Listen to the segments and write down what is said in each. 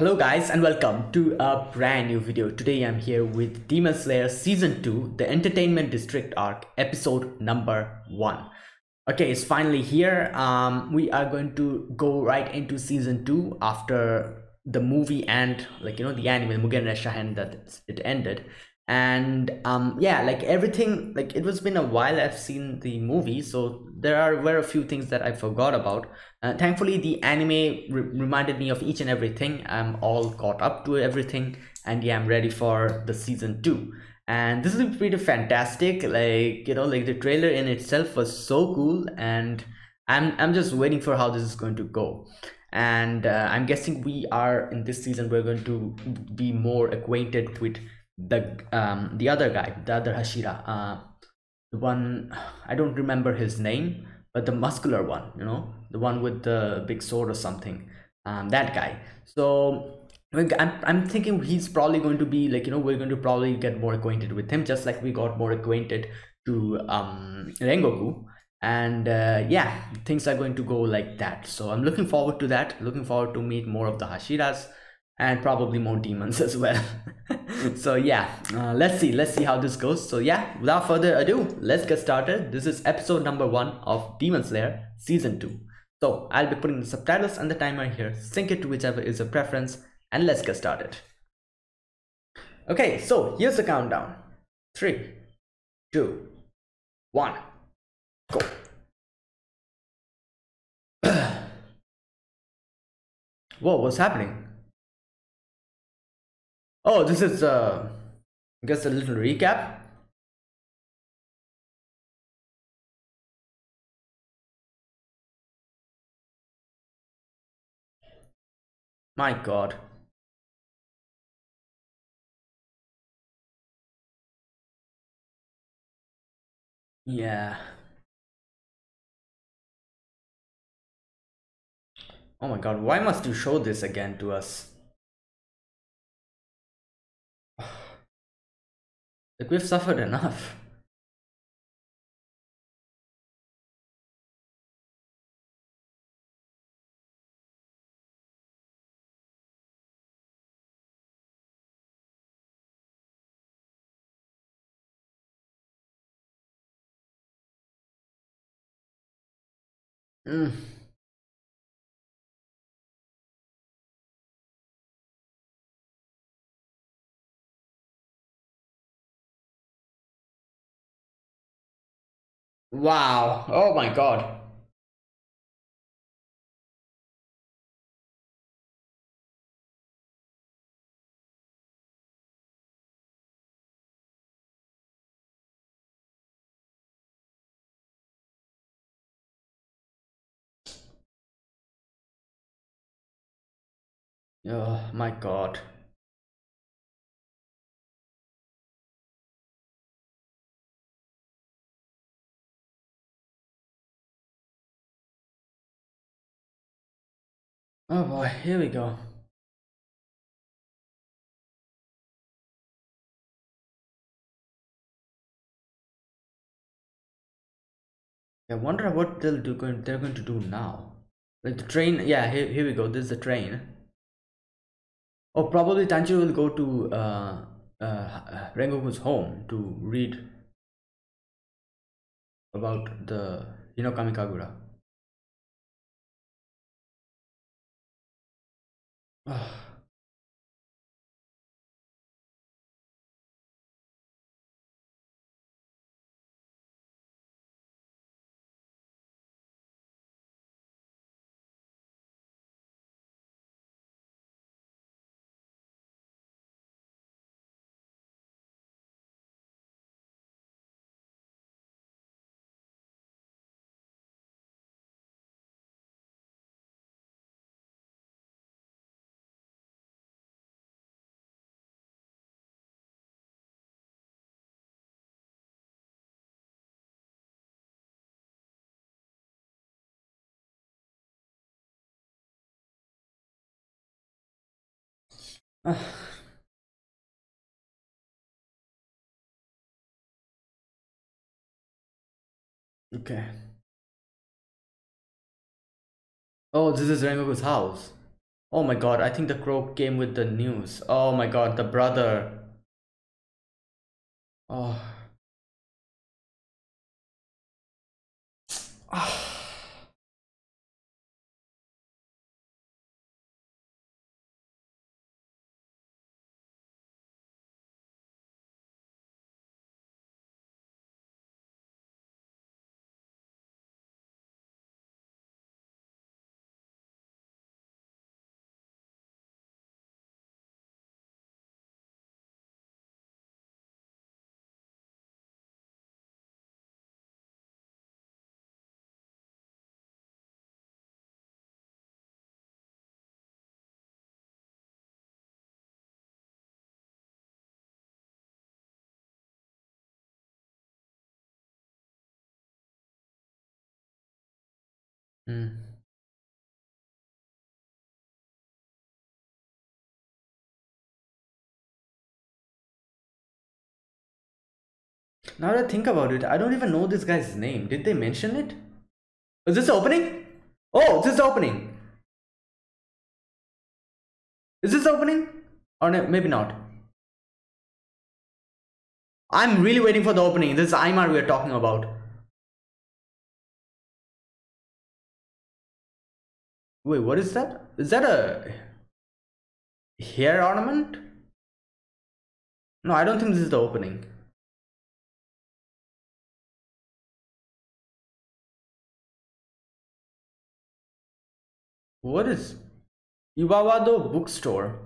Hello guys and welcome to a brand new video. Today I'm here with Demon Slayer Season 2, the Entertainment District Arc, episode number 1. Okay, it's finally here. Um, we are going to go right into Season 2 after the movie and like, you know, the anime, Mugen Shahen that it ended. And um, yeah, like everything, like it was been a while I've seen the movie, so there are were a few things that I forgot about. Uh, thankfully, the anime re reminded me of each and everything. I'm all caught up to everything, and yeah, I'm ready for the season two. And this is pretty fantastic. Like you know, like the trailer in itself was so cool, and I'm I'm just waiting for how this is going to go. And uh, I'm guessing we are in this season. We're going to be more acquainted with the um the other guy, the other Hashira. Uh, the one I don't remember his name, but the muscular one, you know, the one with the big sword or something. Um, that guy. So I'm, I'm thinking he's probably going to be like you know we're going to probably get more acquainted with him just like we got more acquainted to um rengoku and uh, yeah things are going to go like that so i'm looking forward to that looking forward to meet more of the hashiras and probably more demons as well. So yeah uh, let's see let's see how this goes. So yeah without further ado let's get started. This is episode number one of demon slayer season two. So i'll be putting the subtitles and the timer here. Sync it to whichever is your preference and let's get started. Okay so here's the countdown. Three two one go. Whoa what's happening Oh, this is, uh, I guess a little recap. My God. Yeah. Oh my God, why must you show this again to us? Like we've suffered enough. Mm. Wow. Oh my god. Oh my god. Oh boy, here we go. I wonder what they'll do going they're going to do now. Like the train yeah here, here we go, this is the train. Oh probably Tanjiro will go to uh uh Rengoku's home to read about the Hinokami Kagura. 아... okay. Oh, this is Rengoku's house. Oh my god, I think the crow came with the news. Oh my god, the brother. Oh. Mm. Now that I think about it, I don't even know this guy's name. Did they mention it? Is this the opening? Oh, this is the opening. Is this the opening? Or no, maybe not. I'm really waiting for the opening. This is Aymar we're talking about. Wait, what is that? Is that a hair ornament? No, I don't think this is the opening. What is Iwawado bookstore?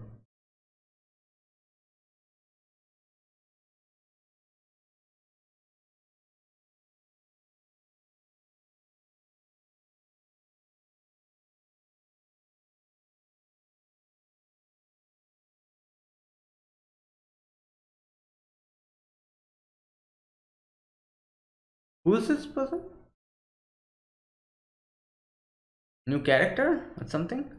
Who is this person? New character or something?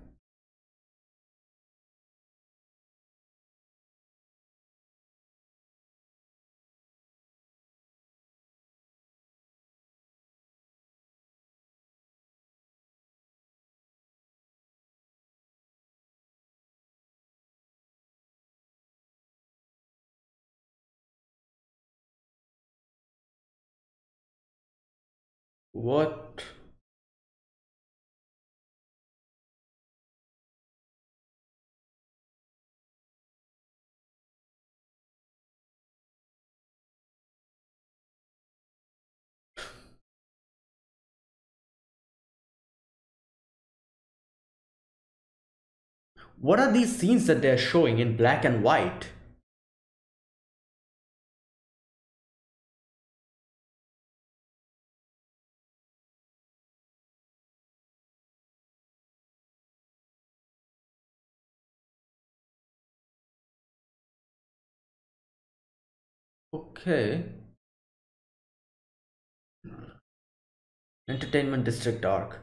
What? What are these scenes that they're showing in black and white? Okay. Entertainment District arc.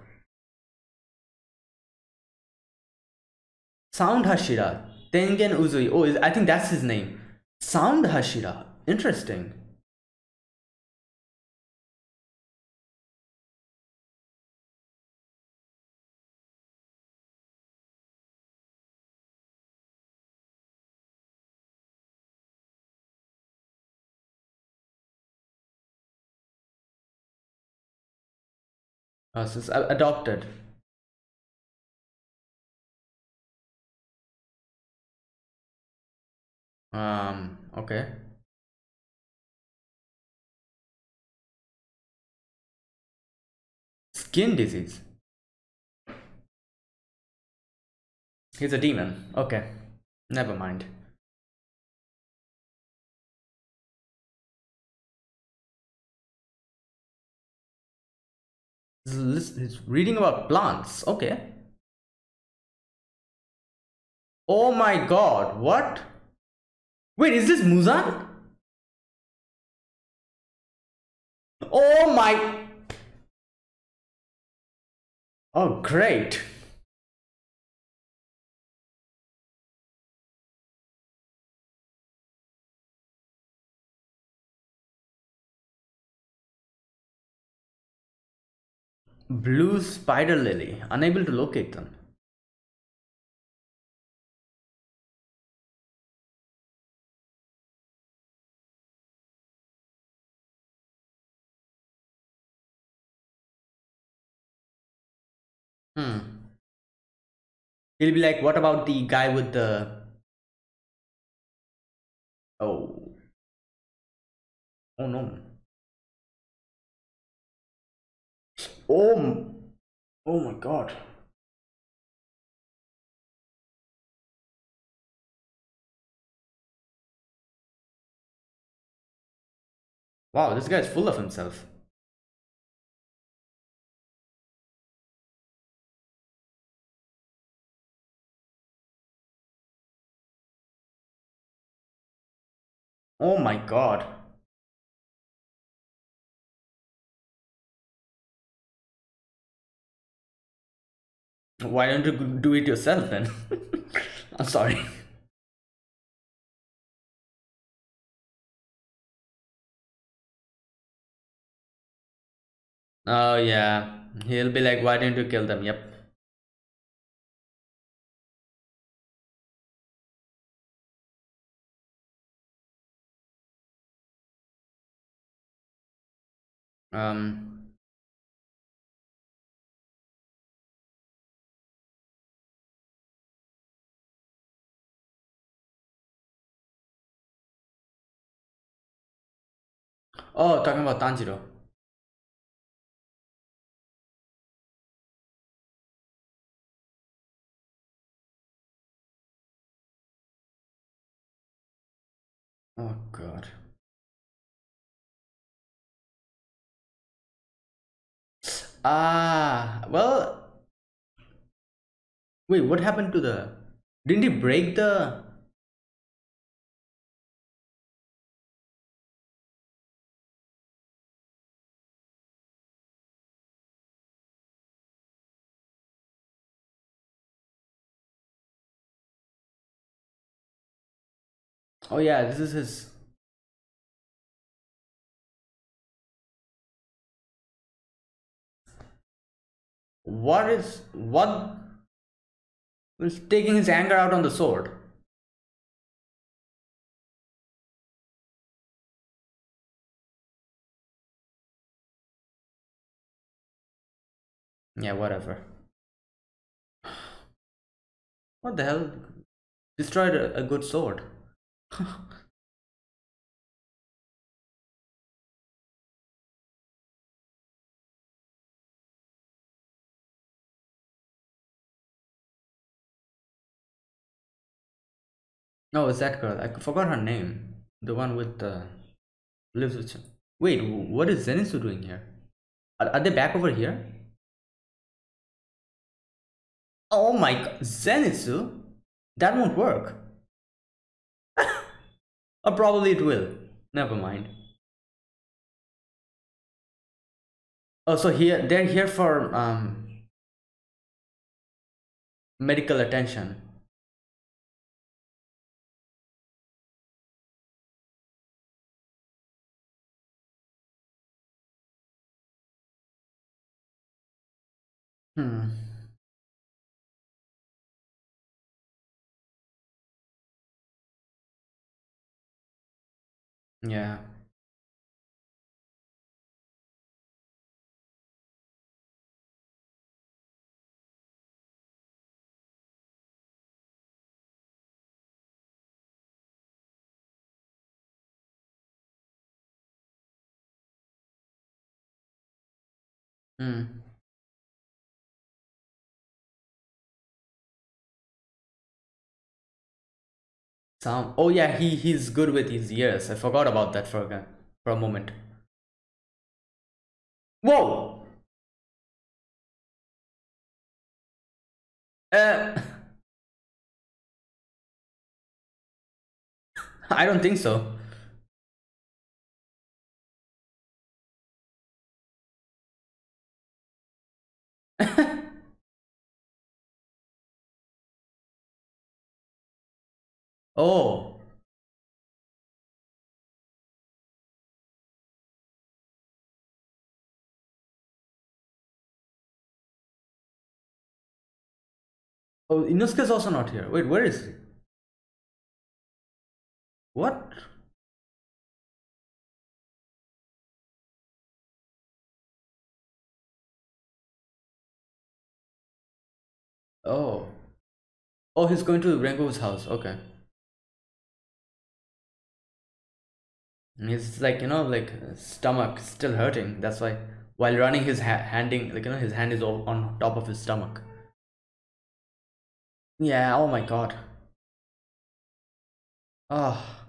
Sound Hashira. Tengen Uzui. Oh, I think that's his name. Sound Hashira. Interesting. Uh, adopted. Um, okay. Skin disease. He's a demon. Okay. Never mind. He's reading about plants. Okay. Oh my god, what? Wait, is this Muzan? Oh my... Oh, great. Blue spider lily, unable to locate them. Hmm. He'll be like, what about the guy with the... Oh. Oh no. Oh. Oh my god. Wow, this guy's full of himself. Oh my god. Why don't you do it yourself then? I'm sorry. Oh yeah, he'll be like, why didn't you kill them? Yep. Um. Oh, talking about Tanjiro. Oh god. Ah, well. Wait, what happened to the. Didn't he break the. Oh yeah, this is his what is what is taking his anger out on the sword? Yeah whatever. What the hell? Destroyed a, a good sword Oh, is that girl? I forgot her name. The one with the lives with. Wait, what is Zenitsu doing here? Are, are they back over here? Oh my god, Zenitsu? That won't work. Or probably it will. Never mind. Oh, so here they're here for um medical attention. Hmm. Yeah. Hmm. Some. Oh yeah, he he's good with his ears. I forgot about that for a for a moment. Whoa. Uh. I don't think so. Oh. Oh, Inosuke is also not here. Wait, where is he? What? Oh. Oh, he's going to Rengoku's house. Okay. He's like, you know, like stomach still hurting. That's why while running his ha handing, like, you know, his hand is on top of his stomach. Yeah, oh my god. Oh.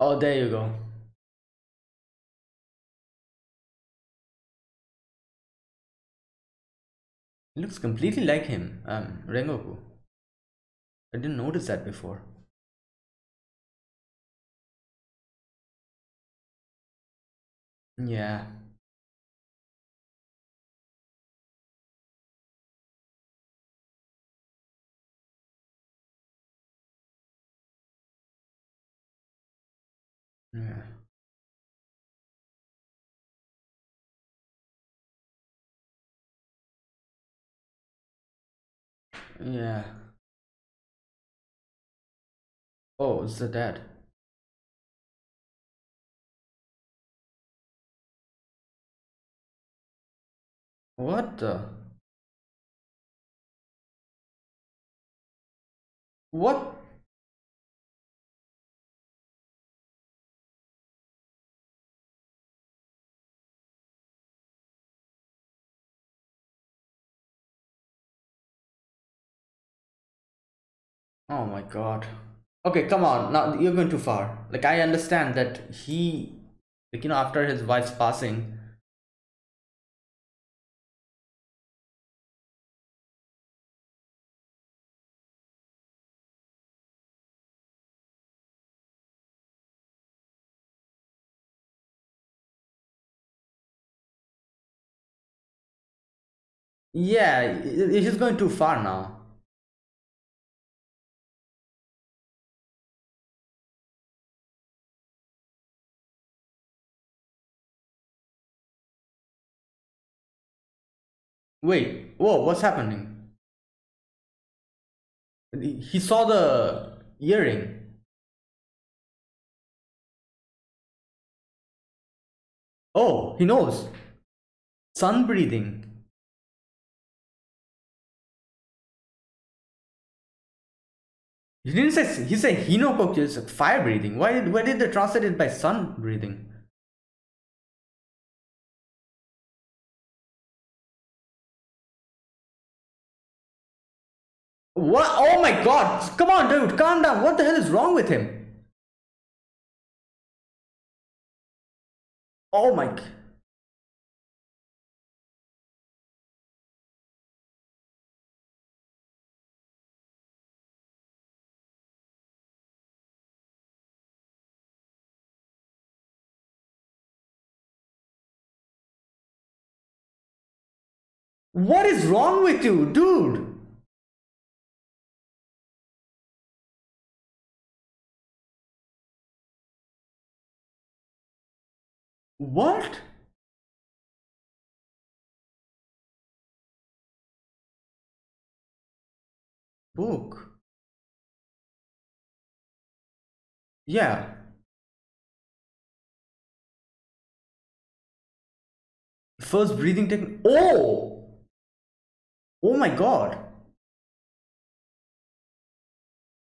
Oh, there you go. It looks completely like him, um, Rengoku. I didn't notice that before. Yeah. Yeah. Yeah. Oh, it's the dad. What the? What? Oh my god. Okay, come on. Now you're going too far. Like I understand that he like you know after his wife's passing Yeah, he's going too far now. Wait, whoa, what's happening? He saw the earring. Oh, he knows. Sun breathing. He didn't say he said is fire breathing. Why why did they translate it by sun breathing? What? Oh my god! Come on, dude, calm down. What the hell is wrong with him? Oh my. What is wrong with you, dude? What? Book. Yeah. First breathing technique. Oh! Oh my god.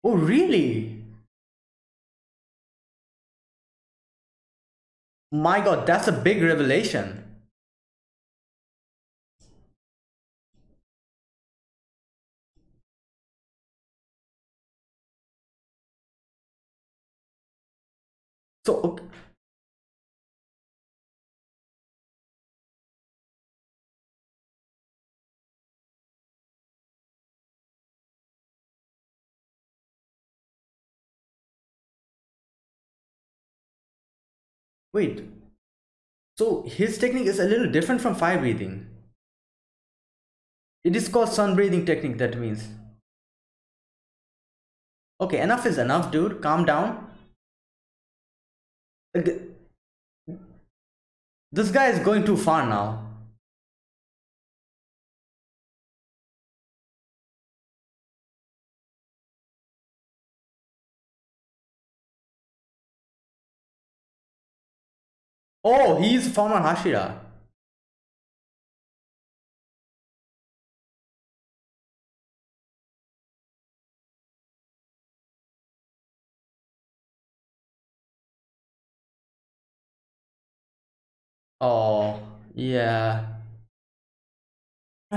Oh, really? My god, that's a big revelation. Wait. So his technique is a little different from fire breathing. It is called sun breathing technique, that means. Okay, enough is enough, dude. Calm down. This guy is going too far now. Oh, he is former Hashira. Oh, yeah.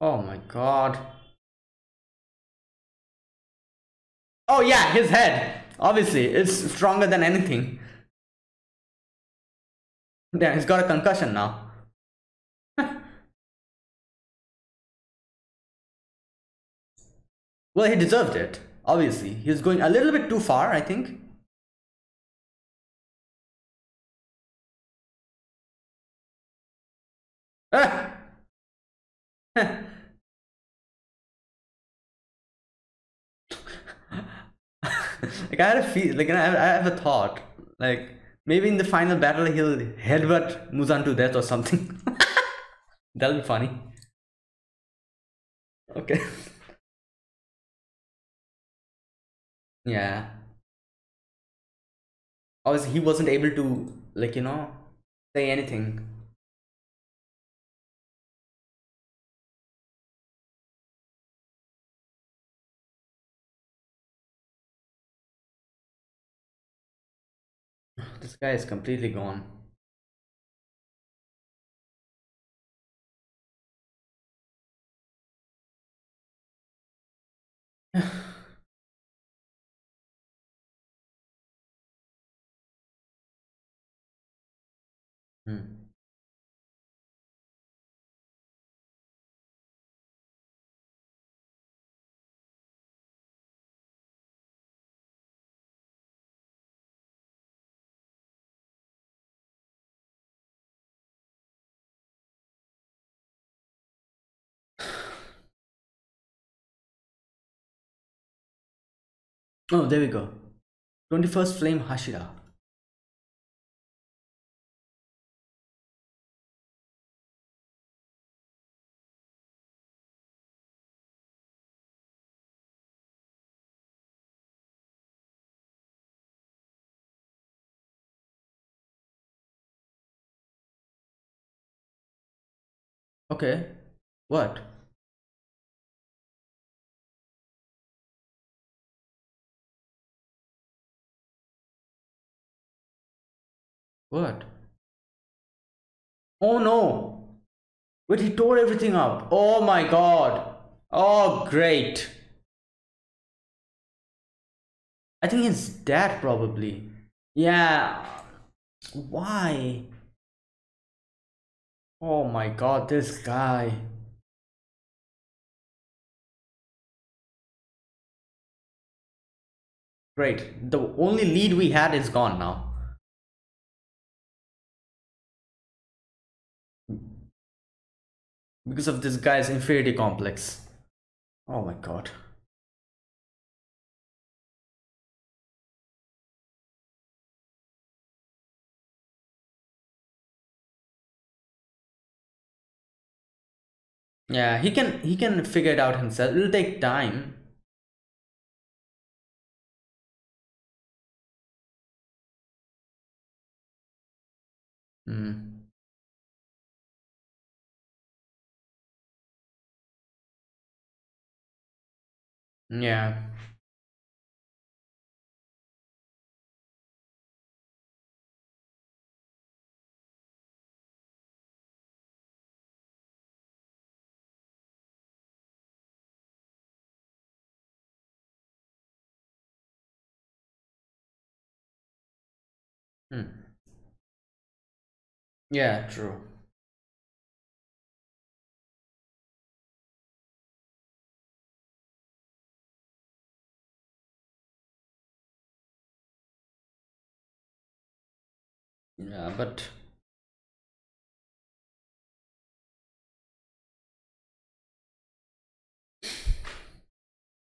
oh my god. Oh yeah, his head. Obviously, it's stronger than anything. Yeah, he's got a concussion now. well, he deserved it. Obviously, he was going a little bit too far, I think. Ah! like I had a feel, like I have, I have a thought, like maybe in the final battle he'll headbutt Muzan to death or something. That'll be funny. Okay. yeah. Obviously, he wasn't able to, like you know, say anything. This guy is completely gone. hmm. Oh, there we go. 21st Flame Hashira. Okay. What? What? Oh no! But he tore everything up. Oh my god. Oh, great. I think his dad probably. Yeah. Why? Oh my god, this guy. Great. The only lead we had is gone now. Because of this guy's inferiority complex. Oh my god. Yeah, he can he can figure it out himself. It'll take time. Hmm. Yeah. Hmm. Yeah, true. Yeah, but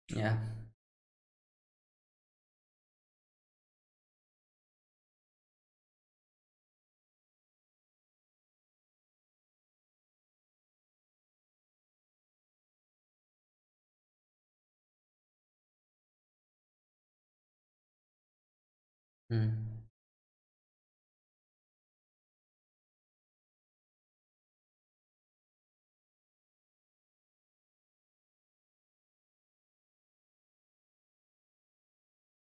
yeah. Hmm.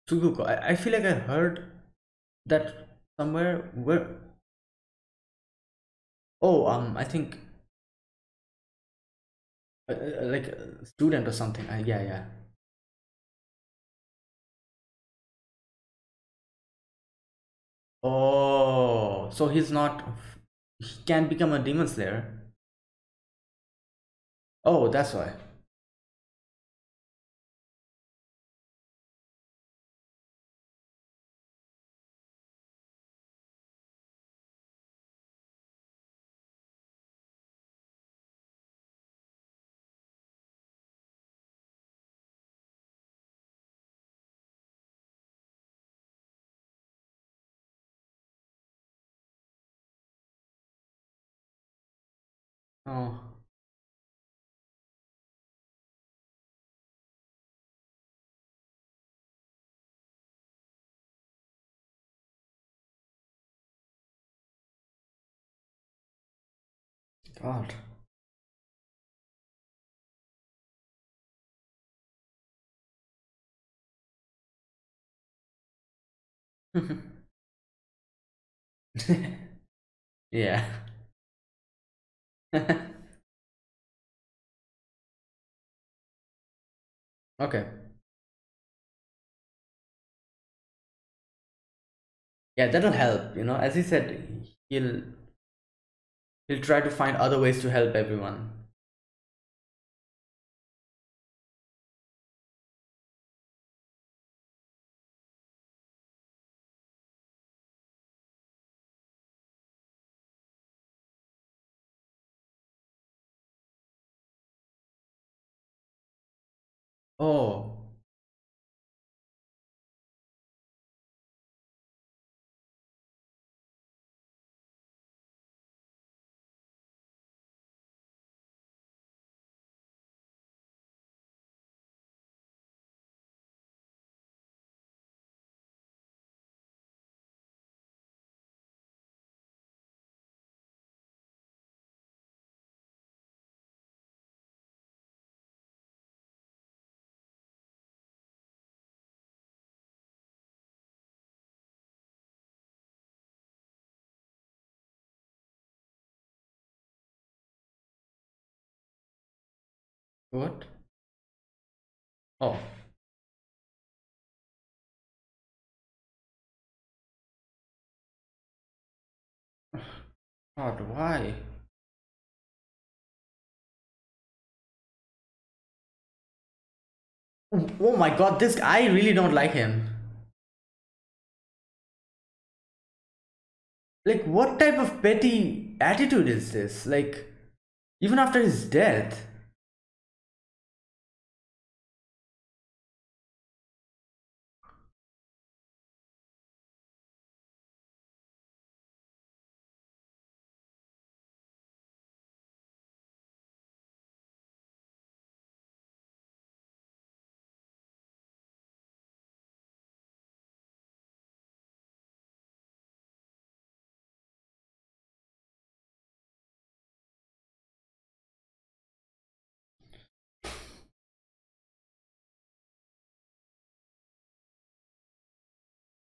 Tsuguko. I, I feel like I heard that somewhere. Where? Oh, um, I think uh, uh, like a student or something. Uh, yeah, yeah. Oh, so he's not. He can't become a demon slayer. Oh, that's why. Oh. God. yeah. Okay. Yeah, that'll help, you know. As he said, he'll he'll try to find other ways to help everyone. What? Oh. God, why? Oh my god, this I really don't like him. Like, what type of petty attitude is this? Like, even after his death.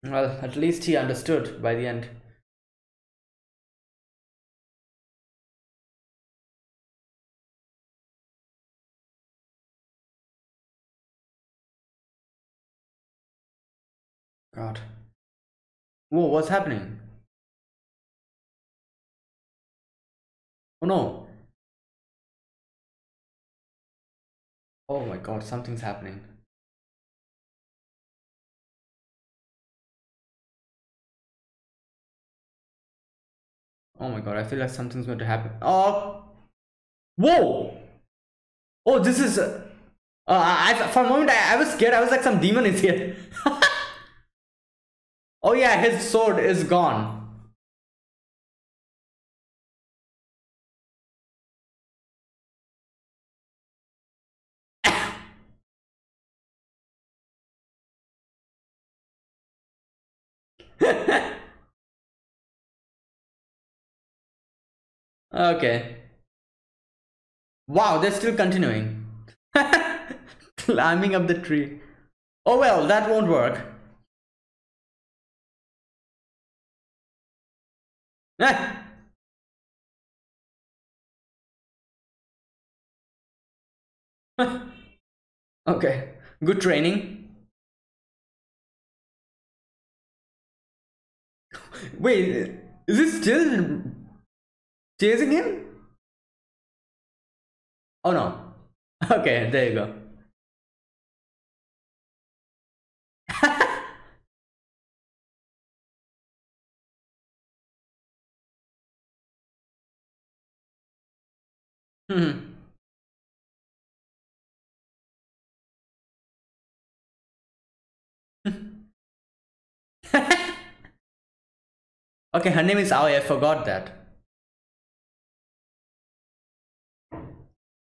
Well, at least he understood by the end. God. Whoa, what's happening? Oh no. Oh my god, something's happening. Oh my god, I feel like something's going to happen. Oh! Whoa! Oh, this is... Uh, I, for a moment, I, I was scared. I was like, some demon is here. oh yeah, his sword is gone. Okay. Wow, they're still continuing. Climbing up the tree. Oh well, that won't work. Ah! Okay, good training. Wait, is this still chasing him? Oh no. Okay, there you go. hmm. okay, her name is Aoi, I forgot that.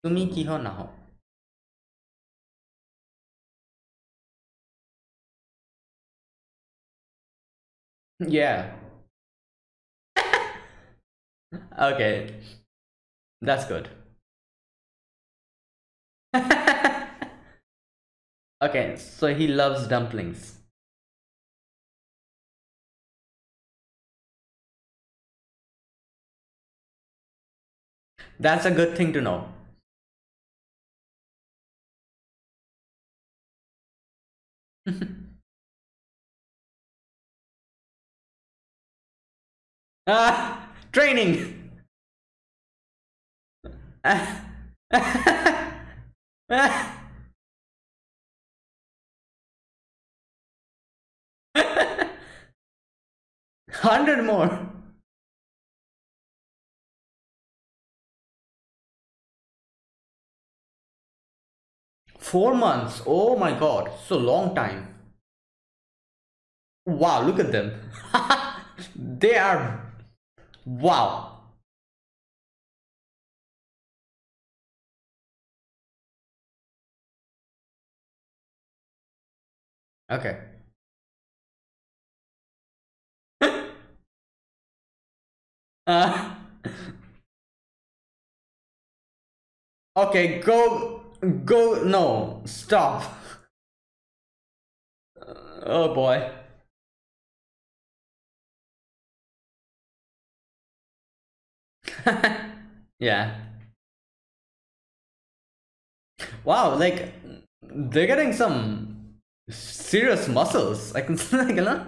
তুমি কিহ নাহ Yeah. okay. That's good. okay, so he loves dumplings. That's a good thing to know. Ah, training. Hundred more. Four months. Oh my god, so long time. Wow, look at them. they are wow. Okay. uh, okay, go, go, no, stop. oh boy. yeah. Wow, like they're getting some serious muscles. I can see like know?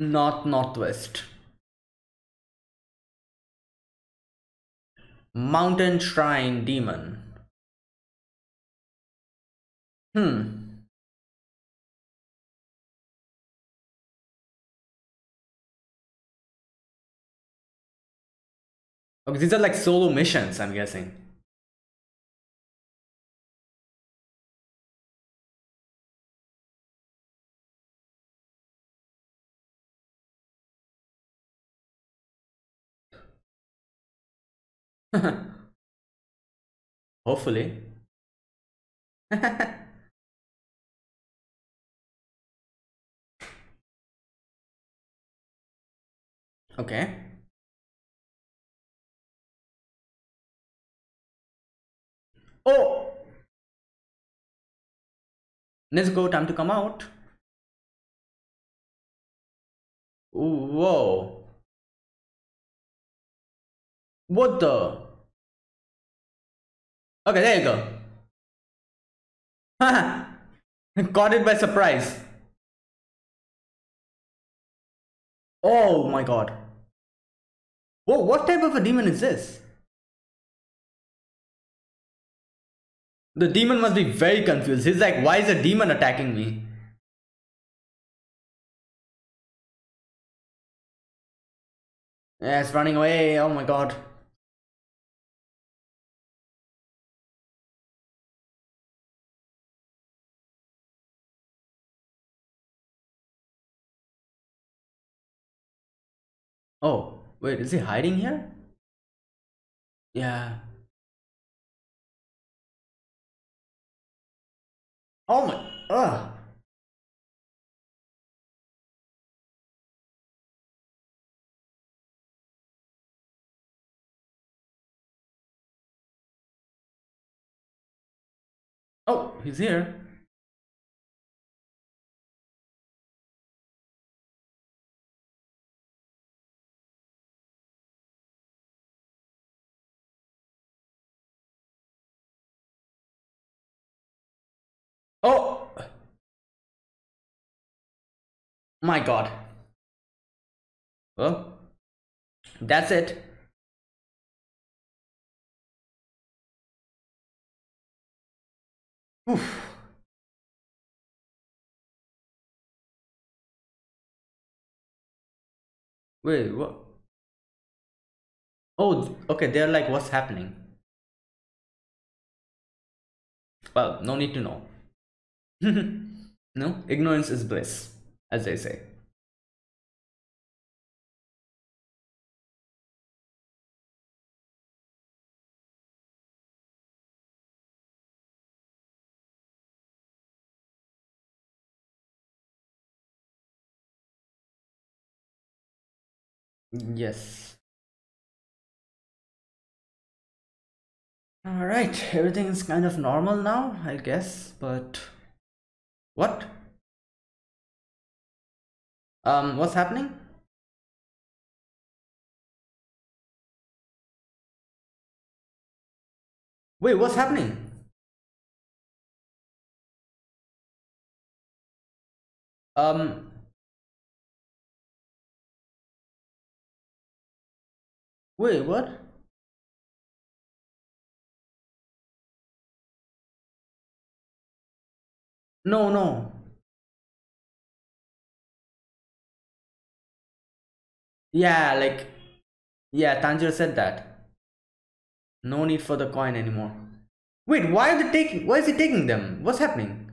North Northwest. Mountain Shrine Demon. Hmm. Okay, these are like solo missions, I'm guessing. Hopefully. okay. Oh! Let's go, time to come out. Whoa. What the? Okay, there you go. Caught it by surprise. Oh my god. Whoa, what type of a demon is this? The demon must be very confused. He's like, why is a demon attacking me? Yeah, it's running away. Oh my god. Oh, wait, is he hiding here? Yeah. Oh my, ugh. Oh, he's here. My god. Well, that's it. Oof. Wait, what? Oh, okay, they're like, what's happening? Well, no need to know. no, ignorance is bliss, as they say. Mm, yes. All right, everything is kind of normal now, I guess, but what? Um, what's happening? Wait, what's happening? Um, wait, what? No, no. Yeah, like, yeah, Tanjiro said that. No need for the coin anymore. Wait, why are they taking, why is he taking them? What's happening?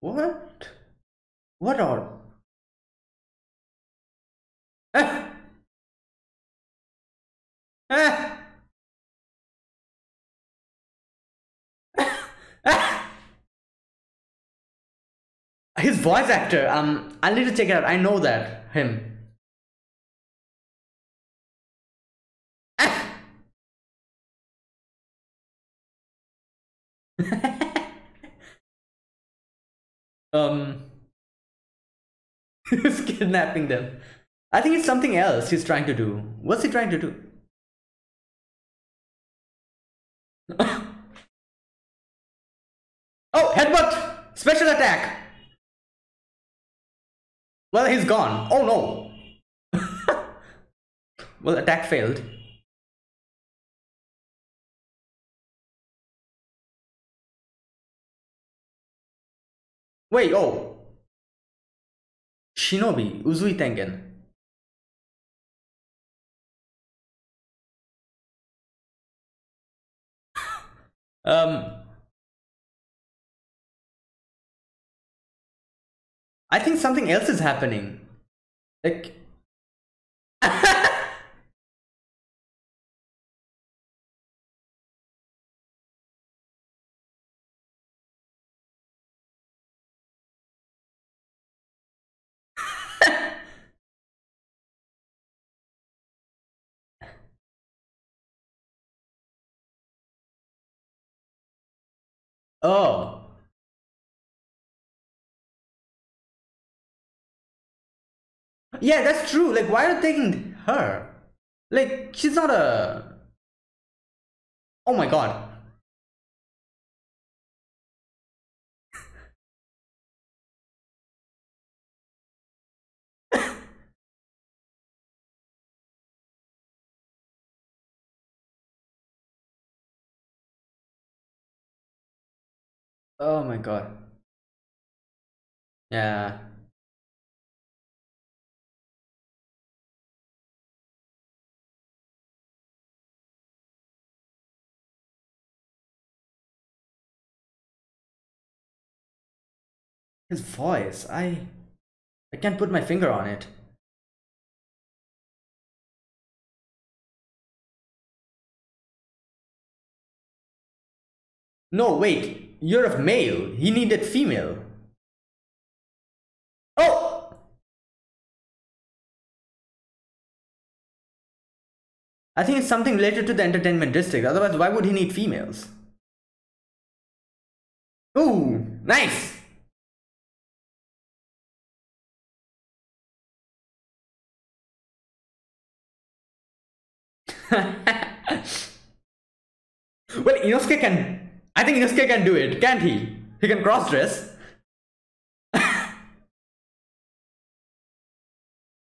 What? What all? Ah! Ah! Ah! His voice actor, um, I need to check it out. I know that him. Um he's kidnapping them. I think it's something else he's trying to do. What's he trying to do? Oh headbutt! Special attack! Well he's gone. Oh no. Well attack failed. Wait, oh. Shinobi, Uzui Tengen. um. I think something else is happening. Like. Oh. Yeah, that's true. Like, why are you taking her? Like, she's not a... Oh my god. Oh my god. Yeah. His voice, I I can't put my finger on it. No, wait. You're of male. He needed female. Oh! I think it's something related to the entertainment district. Otherwise, why would he need females? Ooh, nice. well, Inosuke can. I think Inosuke can do it, can't he? He can cross dress.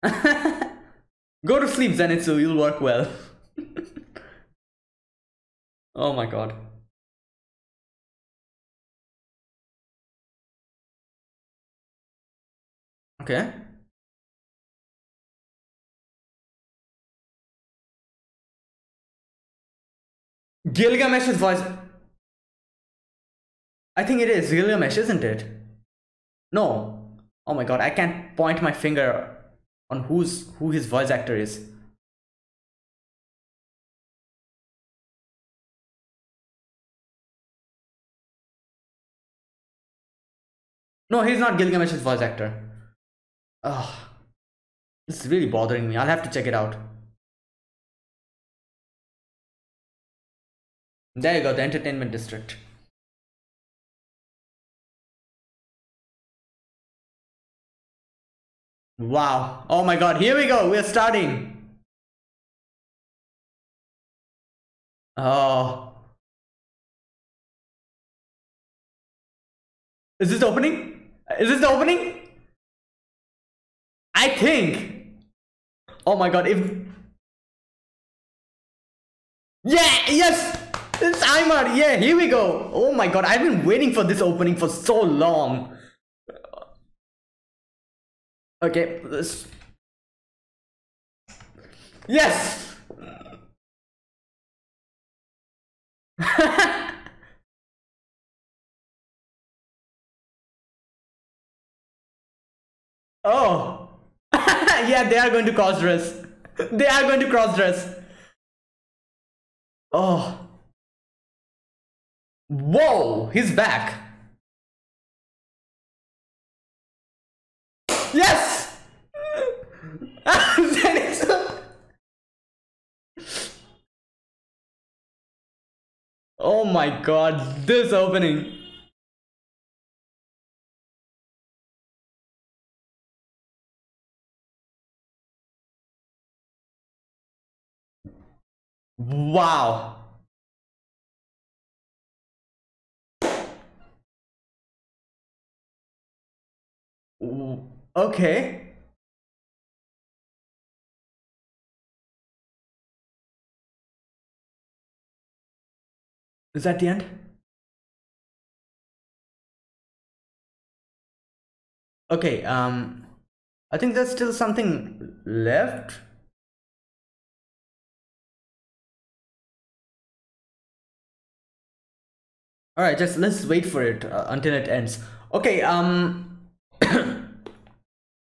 Go to sleep, Zenitsu, you'll work well. oh my god. Okay. Gilgamesh's voice. I think it is Gilgamesh, isn't it? No. Oh my god, I can't point my finger on who's who his voice actor is. No, he's not Gilgamesh's voice actor. Oh, this is really bothering me. I'll have to check it out. There you go, the entertainment district. Wow. Oh my god, here we go. We're starting. Oh. Is this the opening? Is this the opening? I think. Oh my god, if. Yeah, yes! It's Aimer, yeah, here we go. Oh my god, I've been waiting for this opening for so long. Okay, this. Yes! oh! yeah, they are going to cross dress. They are going to cross dress. Oh. Whoa, he's back. Yes! oh my god, this opening. Wow. Okay. Is that the end? Okay, um, I think there's still something left. All right, just let's wait for it uh, until it ends. Okay, um,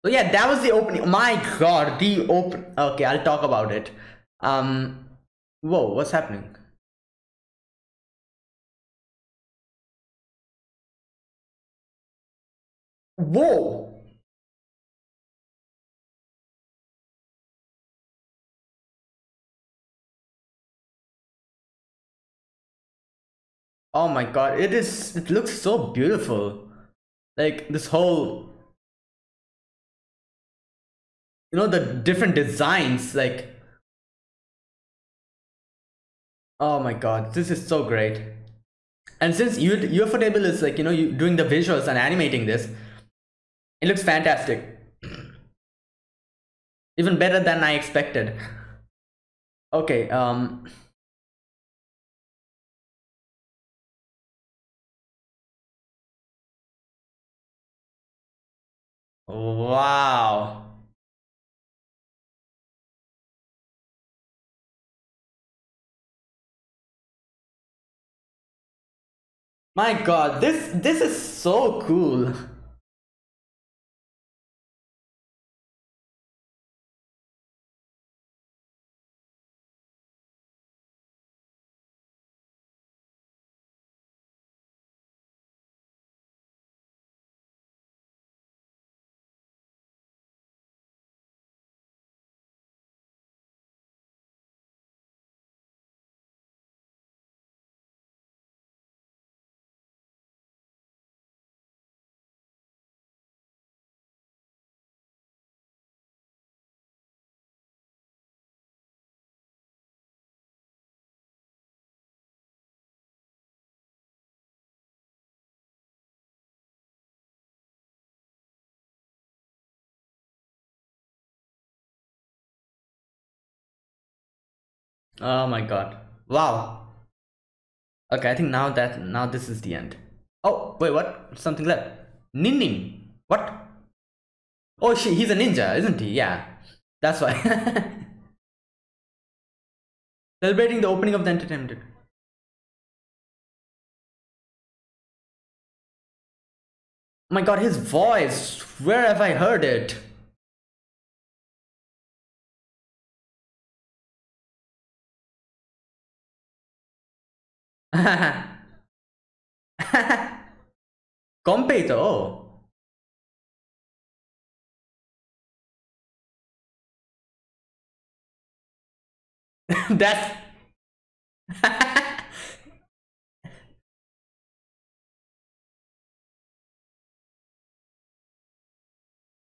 so yeah, that was the opening. My God, the open. Okay, I'll talk about it. Um, whoa, what's happening? Whoa. Oh my god, it is it looks so beautiful. Like this whole you know the different designs like Oh my god, this is so great. And since you ufotable is like, you know, you doing the visuals and animating this, it looks fantastic. Even better than I expected. Okay, um Wow. My god, this this is so cool. Oh my god. Wow. Okay, I think now that now this is the end. Oh, wait, what? Something left. Ninning. What? Oh, she, he's a ninja, isn't he? Yeah. That's why. Celebrating the opening of the entertainment. Oh my god, his voice. Where have I heard it? Compito. That's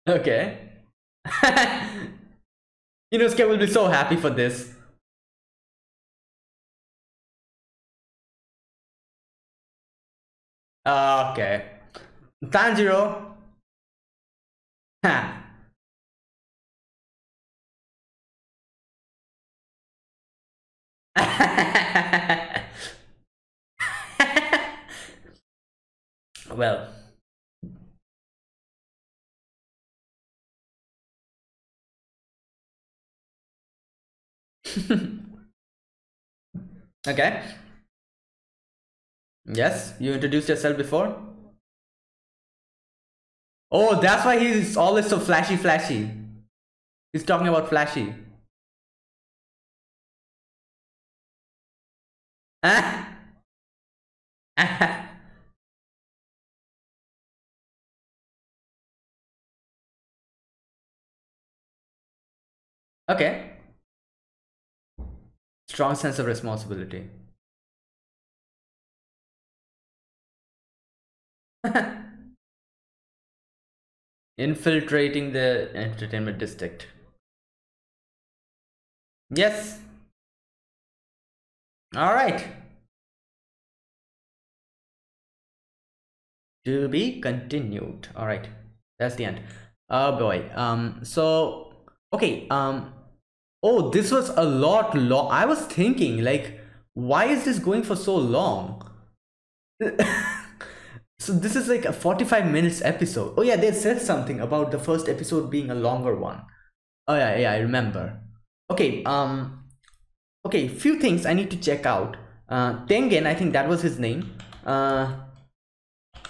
okay. Inosuke will be so happy for this. Okay. Tanjiro. Ha. well. okay. Yes, you introduced yourself before? Oh, that's why he's always so flashy flashy. He's talking about flashy. Okay. Strong sense of responsibility. Infiltrating the entertainment district. Yes. All right. To be continued. All right. That's the end. Oh boy. Um. So okay. Um. Oh, this was a lot long. I was thinking like, why is this going for so long? So this is like a 45 minutes episode. Oh yeah, they said something about the first episode being a longer one. Oh yeah, yeah, I remember. Okay, um, okay, few things I need to check out. Uh, Tengen, I think that was his name. Uh,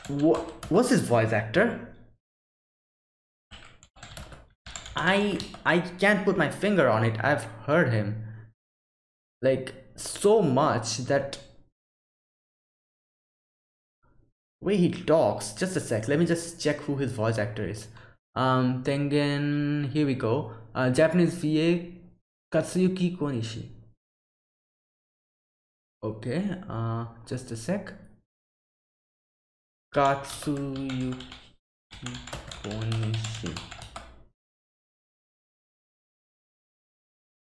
what was his voice actor? I I can't put my finger on it. I've heard him like so much that way he talks just a sec. Let me just check who his voice actor is. Um tengen here we go. Uh, japanese va katsuyuki konishi. Okay uh just a sec. Katsuyuki konishi.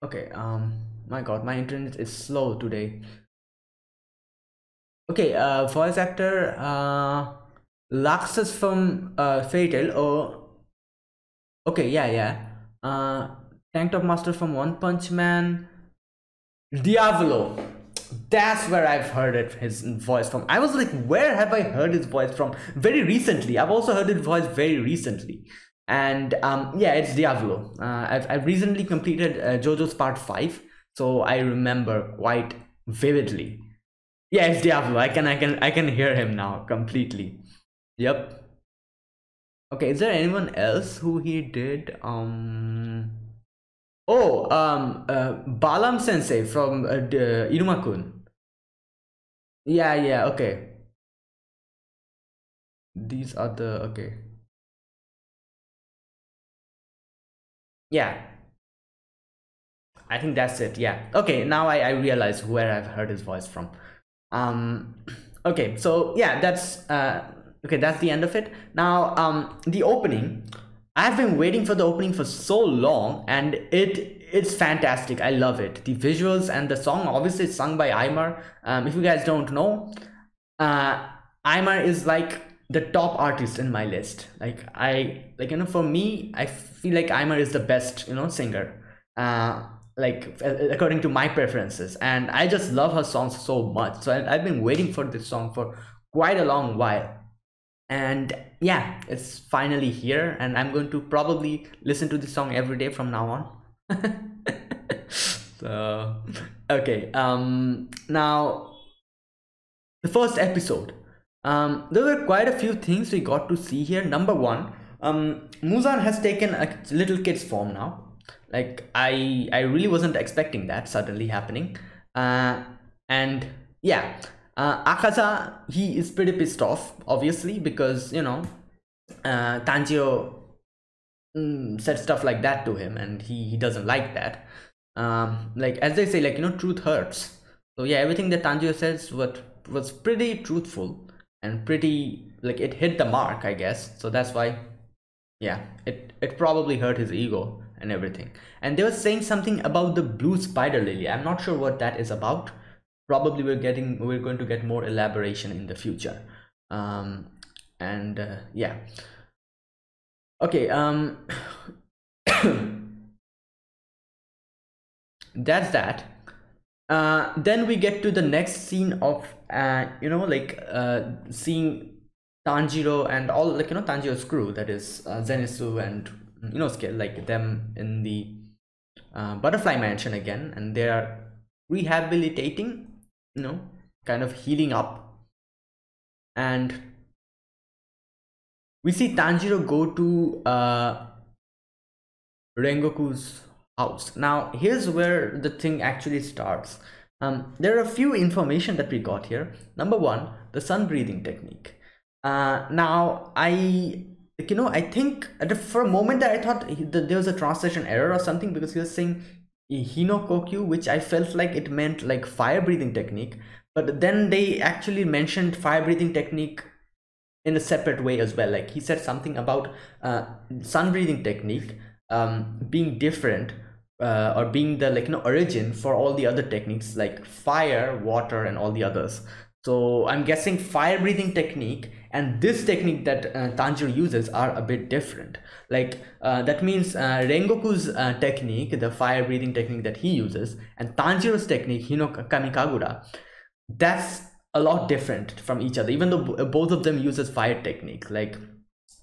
Okay um my god my internet is slow today Okay, uh, voice actor, uh, Laxus from uh, Fairy Tail. Oh, okay, yeah, yeah. Uh, Tank Top Master from One Punch Man. Diavolo. That's where I've heard it, his voice from. I was like, where have I heard his voice from? Very recently. I've also heard his voice very recently. And um, yeah, it's Diavolo. Uh, I've, I've recently completed uh, JoJo's Part 5, so I remember quite vividly it's Diavolo. I can I can I can hear him now completely. Yep. Okay, is there anyone else who he did? Um Oh, um uh Balam Sensei from uh, uh, Iruma-kun. Yeah, yeah, okay. These are the okay. Yeah. I think that's it. Yeah. Okay, now I, I realize where I've heard his voice from um okay so yeah that's uh okay that's the end of it. Now um the opening. I've been waiting for the opening for so long and it it's fantastic. I love it. The visuals and the song obviously is sung by Aimer. um if you guys don't know uh Aimer is like the top artist in my list. Like i like you know for me i feel like Aimer is the best you know singer. Uh like according to my preferences. And i just love her songs so much. So i've been waiting for this song for quite a long while. And yeah it's finally here. And i'm going to probably listen to this song every day from now on. So okay um now the first episode. Um there were quite a few things we got to see here. Number one um muzan has taken a little kid's form now like i i really wasn't expecting that suddenly happening. Uh and yeah uh, akaza he is pretty pissed off obviously because you know uh tanjiro mm, said stuff like that to him and he he doesn't like that. Um like as they say like you know truth hurts. So yeah everything that tanjiro says what was pretty truthful and pretty like it hit the mark i guess. So that's why yeah it it probably hurt his ego and everything. And they were saying something about the blue spider lily. I'm not sure what that is about. Probably we're getting we're going to get more elaboration in the future. Um and uh, yeah. Okay um that's that. Uh then we get to the next scene of uh you know like uh seeing tanjiro and all like you know tanjiro's crew that is uh, zenitsu and you know scale like them in the uh, butterfly mansion again and they are rehabilitating you know kind of healing up. And we see tanjiro go to uh rengoku's house. Now here's where the thing actually starts. Um there are a few information that we got here. Number one the sun breathing technique. Uh now i like, you know i think for a moment that i thought there was a translation error or something because he was saying hinokokyu which i felt like it meant like fire breathing technique. But then they actually mentioned fire breathing technique in a separate way as well. Like he said something about uh, sun breathing technique um, being different uh, or being the like you know origin for all the other techniques like fire water and all the others. So i'm guessing fire breathing technique and this technique that uh, Tanjiro uses are a bit different. Like uh, that means uh, Rengoku's uh, technique the fire breathing technique that he uses and Tanjiro's technique Hinokami Kagura that's a lot different from each other even though both of them uses fire technique. Like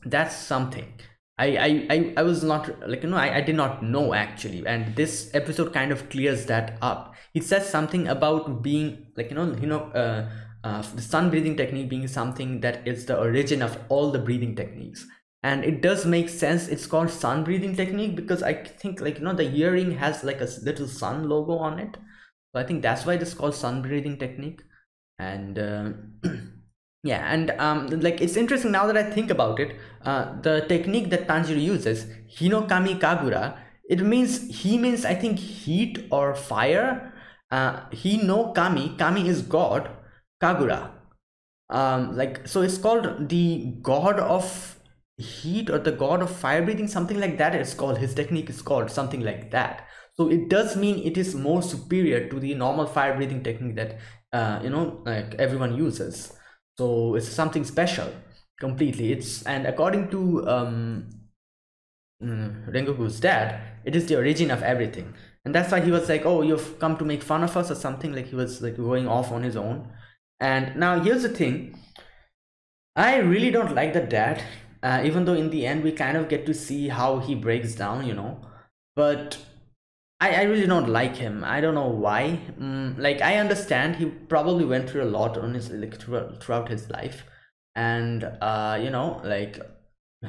that's something. I, I, I, I was not like you know I, I did not know actually. And this episode kind of clears that up. It says something about being like you know you know uh, uh, the sun breathing technique being something that is the origin of all the breathing techniques. And it does make sense. It's called sun breathing technique because i think like you know the earring has like a little sun logo on it. So i think that's why it's called sun breathing technique. And uh, yeah and um like it's interesting now that i think about it uh the technique that tanjiro uses hinokami kagura it means he means i think heat or fire. Uh he no kami kami is god Kagura. Um, like so, it's called the god of heat or the god of fire breathing, something like that. It's called his technique is called something like that. So it does mean it is more superior to the normal fire breathing technique that uh, you know like everyone uses. So it's something special completely. It's and according to um, mm, Rengoku's dad, it is the origin of everything and that's why he was like oh you've come to make fun of us or something like he was like going off on his own and now here's the thing. I really don't like the dad uh, even though in the end we kind of get to see how he breaks down you know. But I, I really don't like him. I don't know why. Mm, like i understand he probably went through a lot on his like throughout, his life. And uh you know like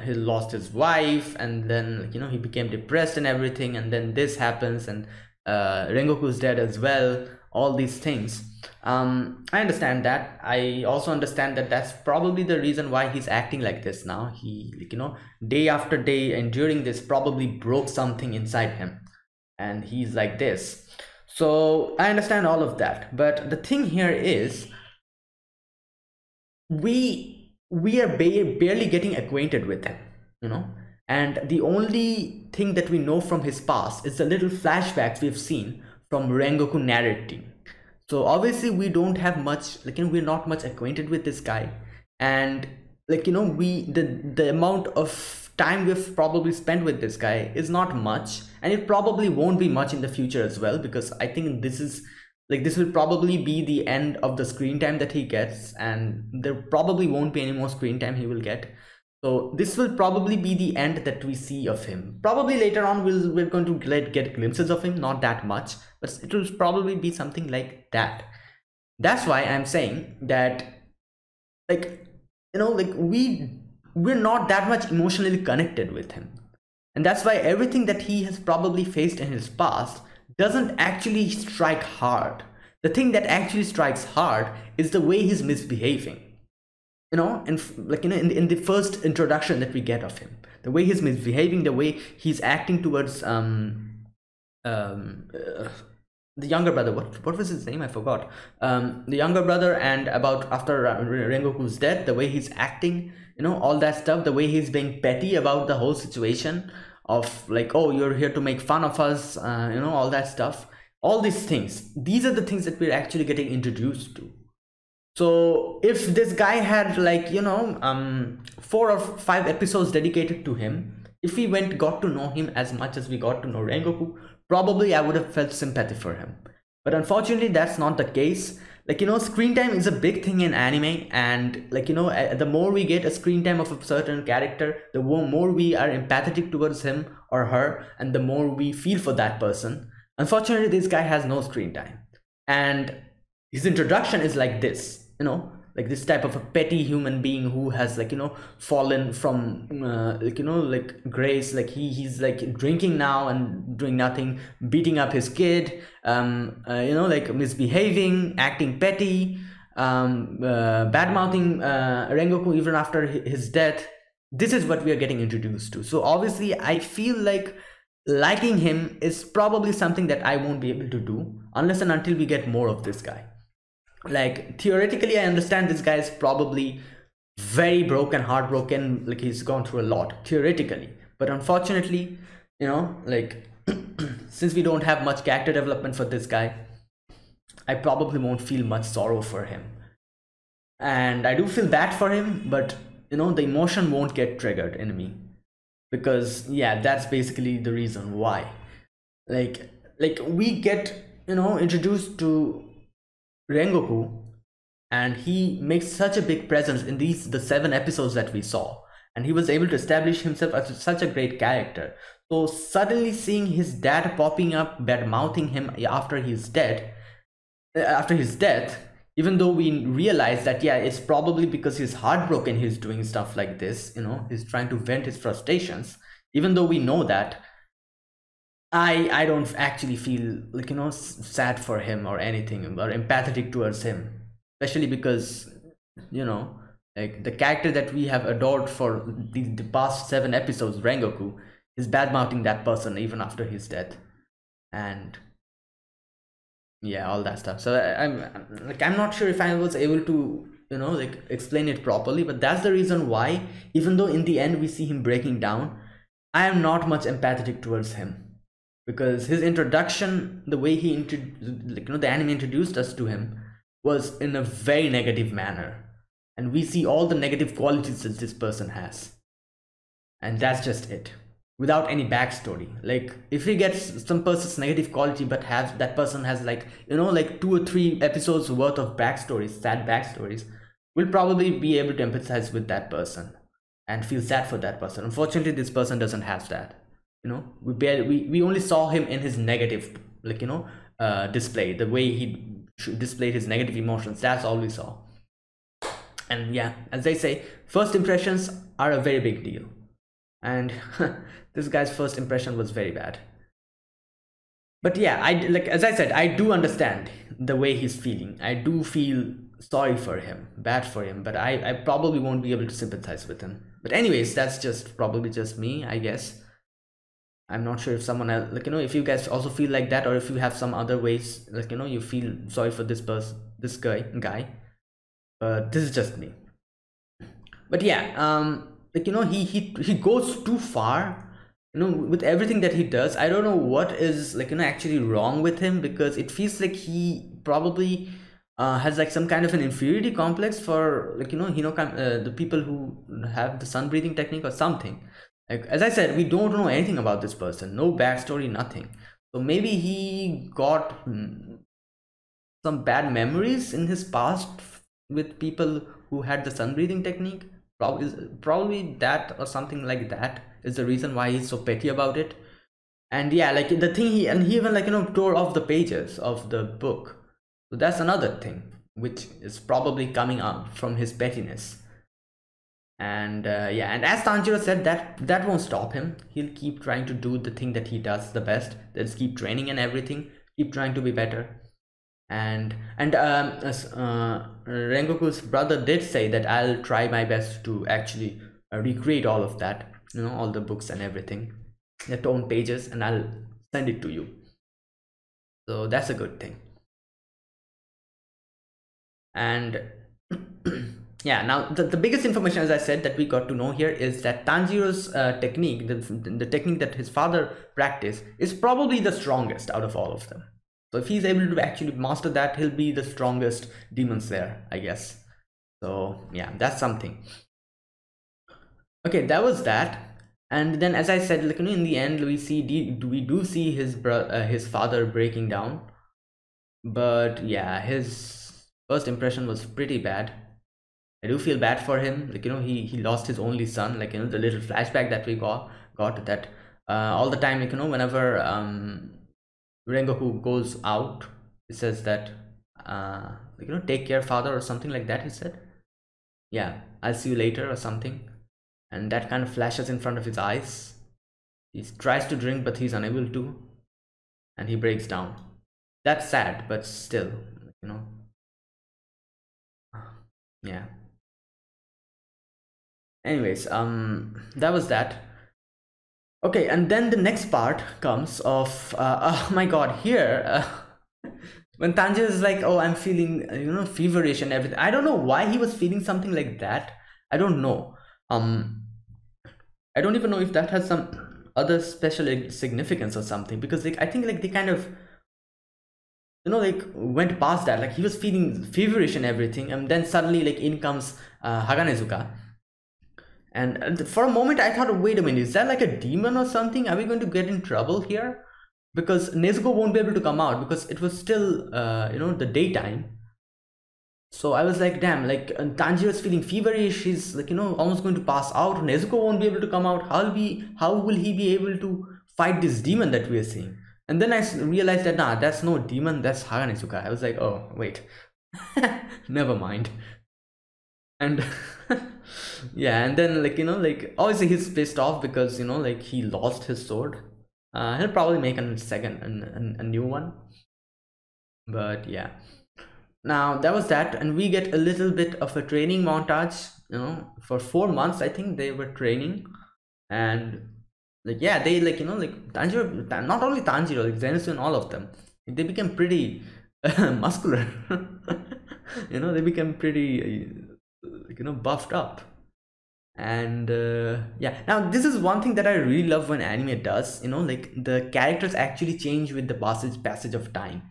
he lost his wife and then you know he became depressed and everything and then this happens and uh rengoku's dead as well all these things um i understand that. I also understand that that's probably the reason why he's acting like this now. He you know day after day enduring this probably broke something inside him. And he's like this. So i understand all of that. But the thing here is we we are ba barely getting acquainted with him you know? And the only thing that we know from his past is the little flashbacks we've seen from Rengoku narrating. So obviously we don't have much like you know, we're not much acquainted with this guy. And like you know we the the amount of time we've probably spent with this guy is not much. And it probably won't be much in the future as well because i think this is like this will probably be the end of the screen time that he gets. And there probably won't be any more screen time he will get so this will probably be the end that we see of him probably later on we'll we're going to get, get glimpses of him not that much but it will probably be something like that that's why i'm saying that like you know like we we're not that much emotionally connected with him and that's why everything that he has probably faced in his past doesn't actually strike hard. The thing that actually strikes hard is the way he's misbehaving. You know, and like you know, in, in the first introduction that we get of him, the way he's misbehaving, the way he's acting towards um um uh, the younger brother. What what was his name? I forgot. Um, the younger brother, and about after Rengoku's death, the way he's acting, you know, all that stuff, the way he's being petty about the whole situation of like oh you're here to make fun of us uh, you know all that stuff all these things these are the things that we're actually getting introduced to so if this guy had like you know um four or five episodes dedicated to him if we went got to know him as much as we got to know rengoku probably i would have felt sympathy for him. But unfortunately that's not the case. Like you know screen time is a big thing in anime and like you know the more we get a screen time of a certain character the more we are empathetic towards him or her and the more we feel for that person. Unfortunately this guy has no screen time. And his introduction is like this you know like this type of a petty human being who has like you know fallen from uh, like you know like grace. Like he he's like drinking now and doing nothing beating up his kid um uh, you know like misbehaving acting petty um uh, bad mouthing uh, rengoku even after his death. This is what we are getting introduced to. So obviously i feel like liking him is probably something that i won't be able to do unless and until we get more of this guy like theoretically i understand this guy is probably very broken heartbroken like he's gone through a lot theoretically. But unfortunately you know like since we don't have much character development for this guy i probably won't feel much sorrow for him. And i do feel bad for him but you know the emotion won't get triggered in me. Because yeah that's basically the reason why. Like like we get you know introduced to Rengoku and he makes such a big presence in these the seven episodes that we saw. And he was able to establish himself as such a great character. So suddenly seeing his dad popping up bad mouthing him after he's dead uh, after his death even though we realize that yeah it's probably because he's heartbroken he's doing stuff like this you know he's trying to vent his frustrations even though we know that I I don't actually feel like you know sad for him or anything or empathetic towards him, especially because you know like the character that we have adored for the, the past seven episodes, Rengoku, is bad mouthing that person even after his death, and yeah, all that stuff. So I, I'm like I'm not sure if I was able to you know like explain it properly, but that's the reason why even though in the end we see him breaking down, I am not much empathetic towards him because his introduction the way he like you know the anime introduced us to him was in a very negative manner. And we see all the negative qualities that this person has. And that's just it. Without any backstory. Like if he gets some person's negative quality but has that person has like you know like two or three episodes worth of backstories sad backstories we'll probably be able to empathize with that person and feel sad for that person. Unfortunately this person doesn't have that you know we barely we, we only saw him in his negative like you know uh display the way he displayed his negative emotions that's all we saw. And yeah as they say first impressions are a very big deal. And this guy's first impression was very bad. But yeah i like as i said i do understand the way he's feeling. I do feel sorry for him bad for him but i i probably won't be able to sympathize with him. But anyways that's just probably just me i guess i'm not sure if someone else like you know if you guys also feel like that or if you have some other ways like you know you feel sorry for this person this guy guy. But this is just me. But yeah um like you know he he he goes too far you know with everything that he does. I don't know what is like you know actually wrong with him because it feels like he probably uh, has like some kind of an inferiority complex for like you know you know uh, the people who have the sun breathing technique or something like as i said we don't know anything about this person. No backstory nothing. So maybe he got some bad memories in his past with people who had the sun breathing technique. Probably probably that or something like that is the reason why he's so petty about it. And yeah like the thing he and he even like you know tore off the pages of the book. So that's another thing which is probably coming out from his pettiness and uh, yeah and as tanjiro said that that won't stop him. He'll keep trying to do the thing that he does the best. That's keep training and everything keep trying to be better. And and um, uh, rengoku's brother did say that i'll try my best to actually uh, recreate all of that you know all the books and everything. The tone pages and i'll send it to you. So that's a good thing. And yeah now the, the biggest information as i said that we got to know here is that tanjiro's uh, technique the, the technique that his father practiced is probably the strongest out of all of them. So if he's able to actually master that he'll be the strongest demon slayer i guess. So yeah that's something. Okay that was that. And then as i said like you know, in the end we see we do see his bro uh, his father breaking down. But yeah his first impression was pretty bad I do feel bad for him. Like you know, he he lost his only son. Like you know, the little flashback that we got got that uh, all the time. Like you know, whenever um, Rengoku goes out, he says that uh, like you know, take care, father, or something like that. He said, "Yeah, I'll see you later" or something, and that kind of flashes in front of his eyes. He tries to drink, but he's unable to, and he breaks down. That's sad, but still, you know, yeah anyways um that was that. Okay and then the next part comes of uh, oh my god here uh, when Tanjiro is like oh i'm feeling you know feverish and everything. I don't know why he was feeling something like that. I don't know. Um i don't even know if that has some other special significance or something because like i think like they kind of you know like went past that. Like he was feeling feverish and everything and then suddenly like in comes uh, haganezuka and for a moment, I thought, wait a minute, is that like a demon or something? Are we going to get in trouble here? Because Nezuko won't be able to come out because it was still, uh, you know, the daytime. So I was like, damn, like uh, Tanjiro is feeling feverish. He's like, you know, almost going to pass out. Nezuko won't be able to come out. How will be? How will he be able to fight this demon that we are seeing? And then I realized that nah, that's no demon. That's Haganezuka. I was like, oh wait, never mind. And yeah and then like you know like obviously he's pissed off because you know like he lost his sword. Uh he'll probably make a second a, a, a new one. But yeah. Now that was that and we get a little bit of a training montage you know for four months i think they were training. And like yeah they like you know like tanjiro not only tanjiro like zenitsu and all of them they became pretty muscular. You know they became pretty uh, you know buffed up and uh, yeah. Now this is one thing that i really love when anime does you know like the characters actually change with the passage passage of time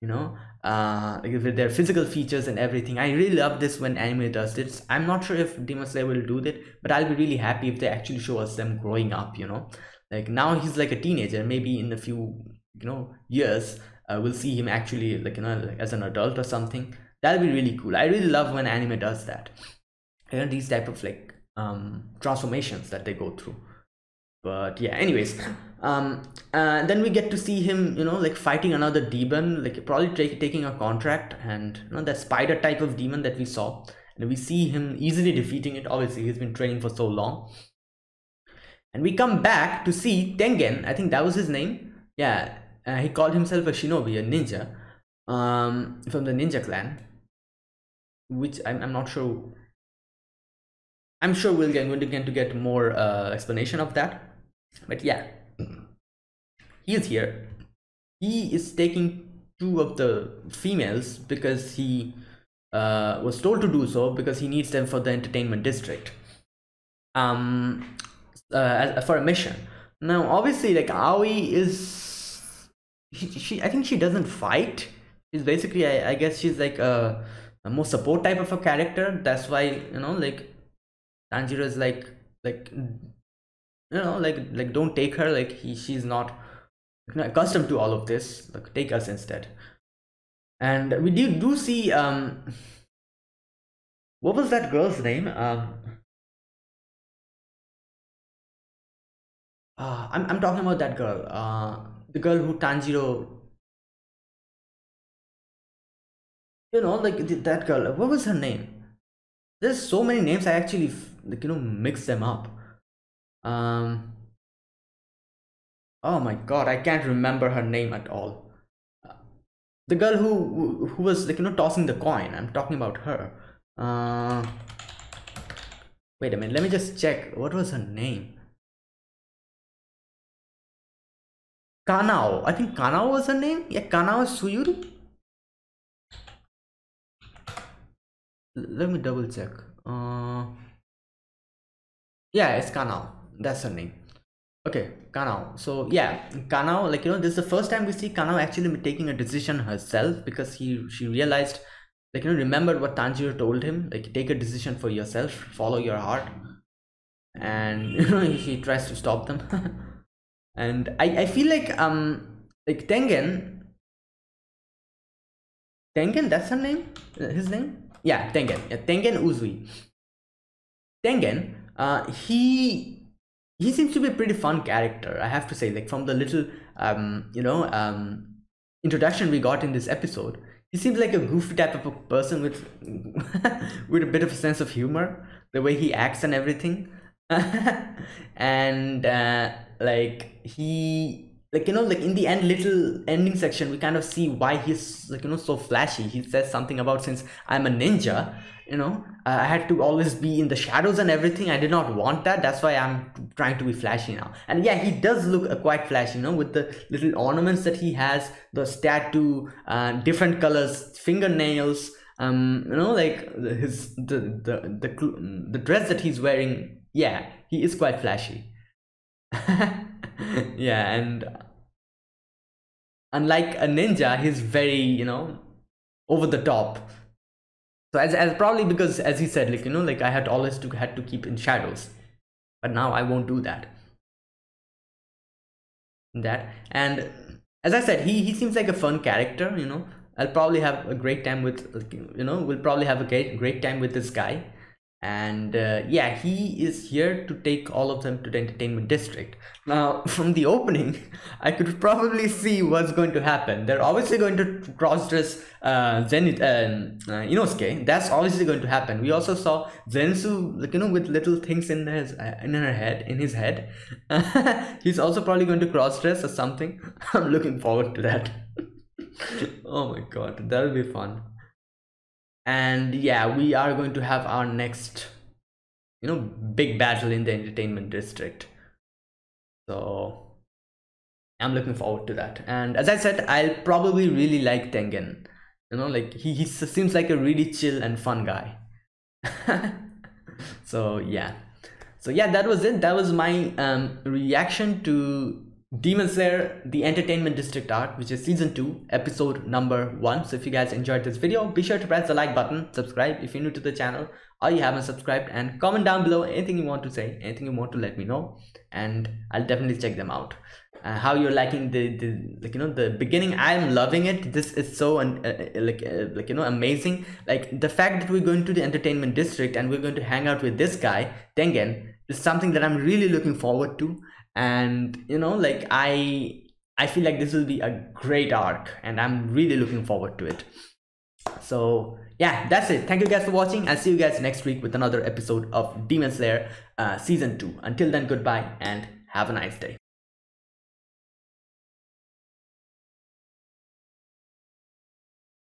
you know? Uh with their physical features and everything. I really love this when anime does this i'm not sure if demon slayer will do that but i'll be really happy if they actually show us them growing up you know? Like now he's like a teenager. Maybe in a few you know years uh, we'll see him actually like you know like as an adult or something. That'll be really cool. I really love when anime does that. You know these type of like um, transformations that they go through. But yeah anyways um uh, then we get to see him you know like fighting another demon like probably taking a contract and you know that spider type of demon that we saw. And we see him easily defeating it. Obviously he's been training for so long. And we come back to see tengen. I think that was his name. Yeah uh, he called himself a shinobi a ninja um from the ninja clan which i'm, I'm not sure I'm sure we'll get going to get to get more uh, explanation of that. But yeah, he is here. He is taking two of the females because he uh, was told to do so because he needs them for the entertainment district. Um, uh, for a mission. Now, obviously, like Aoi is, she, she I think she doesn't fight. She's basically, I, I guess, she's like a, a more support type of a character. That's why you know, like Tanjiro is like like you know like like don't take her like he she's not accustomed to all of this like take us instead. And we do do see um what was that girl's name? Um uh, I'm, I'm talking about that girl uh the girl who tanjiro you know like that girl what was her name? There's so many names i actually like you know mix them up. Um oh my god i can't remember her name at all. The girl who who was like you know tossing the coin i'm talking about her. Uh wait a minute let me just check what was her name? Kanao i think kanao was her name? Yeah kanao tsuyuri let me double check. Uh yeah it's kanao that's her name. Okay kanao so yeah kanao like you know this is the first time we see kanao actually taking a decision herself because he she realized like you know remembered what tanjiro told him like take a decision for yourself follow your heart. And you know he tries to stop them. And i i feel like um like tengen tengen that's her name? His name? Yeah tengen. Yeah, tengen uzui. Tengen uh he he seems to be a pretty fun character i have to say. Like from the little um you know um introduction we got in this episode he seems like a goofy type of a person with with a bit of a sense of humor the way he acts and everything. And uh, like he like you know like in the end little ending section we kind of see why he's like you know so flashy. He says something about since i'm a ninja you know i had to always be in the shadows and everything. I did not want that. That's why i'm trying to be flashy now. And yeah he does look uh, quite flashy you know with the little ornaments that he has the tattoo uh, different colors fingernails um you know like his the the the, the dress that he's wearing. Yeah he is quite flashy. Yeah and unlike a ninja he's very you know over the top. So as, as probably because as he said like you know like i had always to had to keep in shadows. But now i won't do that. That. And as i said he he seems like a fun character you know. I'll probably have a great time with you know we'll probably have a great great time with this guy and uh, yeah he is here to take all of them to the entertainment district. Now from the opening i could probably see what's going to happen. They're obviously going to cross dress uh zenitsu um, uh, inosuke. That's obviously going to happen. We also saw zenitsu like you know with little things in his uh, in her head in his head. He's also probably going to cross dress or something. I'm looking forward to that. Oh my god that'll be fun and yeah we are going to have our next you know big battle in the entertainment district. So i'm looking forward to that. And as i said i'll probably really like tengen. You know like he, he seems like a really chill and fun guy. So yeah. So yeah that was it. That was my um reaction to Demon Slayer The Entertainment District Arc, which is season 2, episode number 1. So if you guys enjoyed this video, be sure to press the like button, subscribe if you're new to the channel or you haven't subscribed and comment down below anything you want to say, anything you want to let me know and I'll definitely check them out. Uh, how you're liking the, the like you know the beginning i'm loving it this is so uh, uh, like uh, like you know amazing like the fact that we're going to the entertainment district and we're going to hang out with this guy tengen is something that i'm really looking forward to and you know like i i feel like this will be a great arc and i'm really looking forward to it. So yeah that's it. Thank you guys for watching. I'll see you guys next week with another episode of demon slayer uh, season 2 until then goodbye and have a nice day